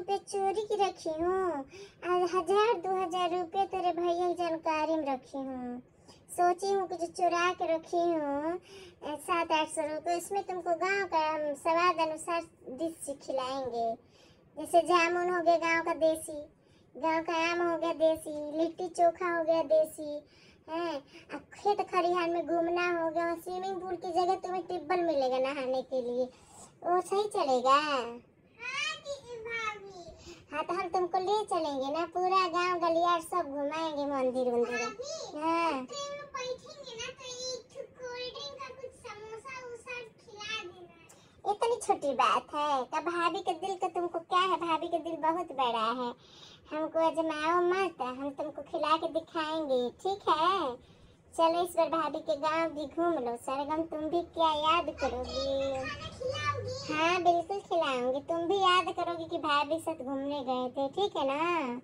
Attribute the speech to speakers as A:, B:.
A: रखी हूँ। हज़ार, दो हज़ार रुपये तेरे भैया की जानकारी में रखी हूँ। सोची हूँ कि जो चुरा के रखी हूँ। सात, आठ सौ रुपये उसमें तुमको गाँव का हम स्वाद अनुसार डिश खिलाएँगे। जैसे जामुन हो गया गाँव का देसी, गाँव का आम हो गया देसी, लिट्टी चोखा हो गया देसी, है। खेत खलिहान में घूमना हो गया स्विमिंग पूल की जगह तुम्हें टिब्बल मिलेगा नहाने के लिए। वो सही चलेगा। हाँ तो हम तुमको ले चलेंगे ना पूरा गाँव गलियार सब घुमाएँगे मंदिर मंदिर हाँ। इतनी छोटी बात है। का भाभी के दिल का तुमको क्या है? भाभी के दिल बहुत बड़ा है। हमको अजमाओ मत हम तुमको खिला के दिखाएँगे। ठीक है? चलो इस बार भाभी के गाँव भी घूम लो। सरगम तुम भी क्या याद करोगी? हाँ बिल्कुल खिलाऊँगी। तुम भी याद करोगी कि भाभी साथ घूमने गए थे ठीक है ना?